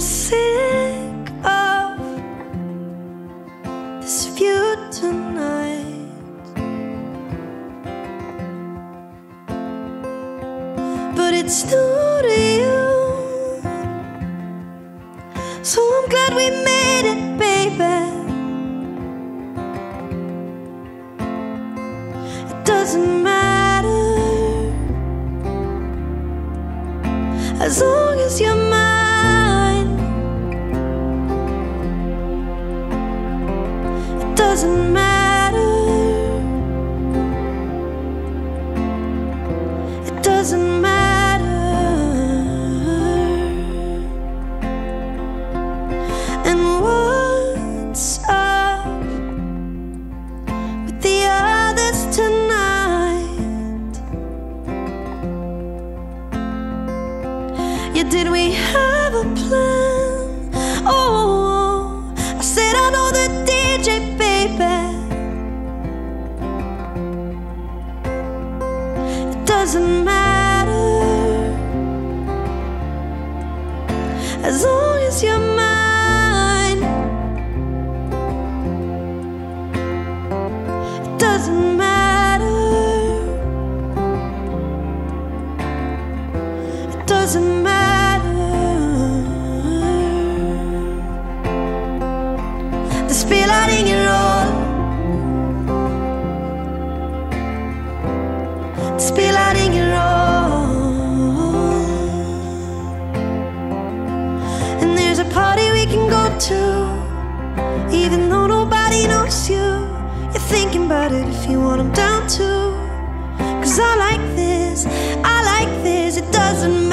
I'm sick of this view tonight, but it's new to you, so I'm glad we made it, baby. It doesn't matter as long as you're mine. Doesn't matter. It doesn't matter. And what's up with the others tonight? Yeah, did we have a plan? Oh, doesn't matter as long as you're mine. It doesn't matter. It doesn't matter. The a party we can go to, even though nobody knows you. You're thinking about it if you want them down too. Cause I like this, I like this, it doesn't matter.